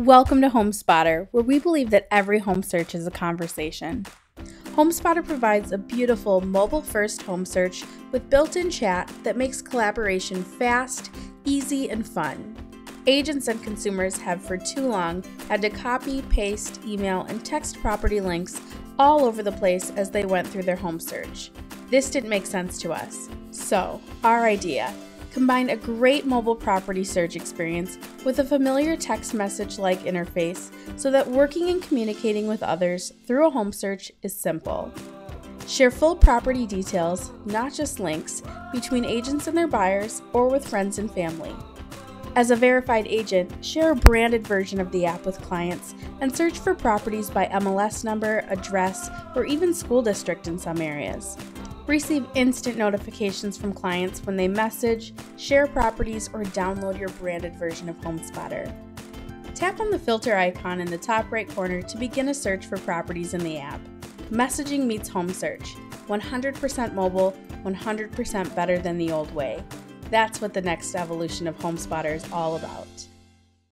Welcome to HomeSpotter, where we believe that every home search is a conversation. HomeSpotter provides a beautiful mobile first home search with built in chat that makes collaboration fast, easy, and fun. Agents and consumers have for too long had to copy, paste, email, and text property links all over the place as they went through their home search. This didn't make sense to us. So, our idea Combine a great mobile property search experience with a familiar text message like interface so that working and communicating with others through a home search is simple. Share full property details, not just links, between agents and their buyers or with friends and family. As a verified agent, share a branded version of the app with clients and search for properties by MLS number, address, or even school district in some areas. Receive instant notifications from clients when they message, share properties, or download your branded version of HomeSpotter. Tap on the filter icon in the top right corner to begin a search for properties in the app. Messaging meets home search. 100% mobile, 100% better than the old way. That's what the next evolution of HomeSpotter is all about.